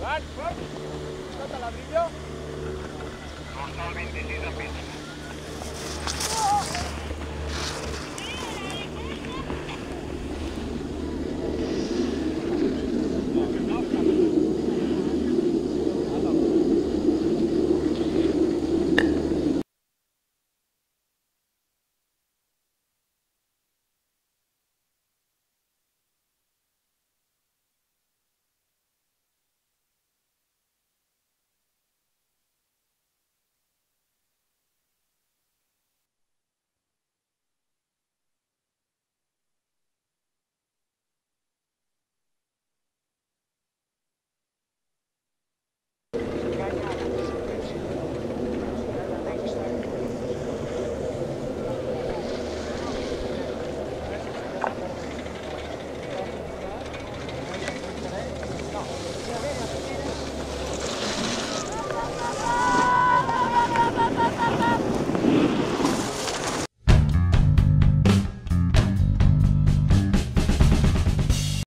¡Van! ¡Van! ladrillo!